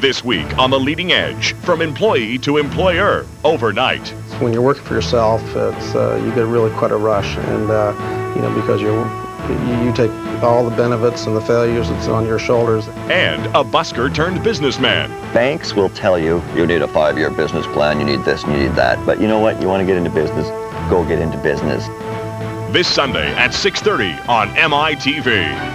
This week on The Leading Edge, from employee to employer, overnight. When you're working for yourself, it's uh, you get really quite a rush, and uh, you know because you you take all the benefits and the failures that's on your shoulders. And a busker turned businessman. Banks will tell you you need a five-year business plan, you need this, and you need that. But you know what? You want to get into business, go get into business. This Sunday at 6:30 on MITV.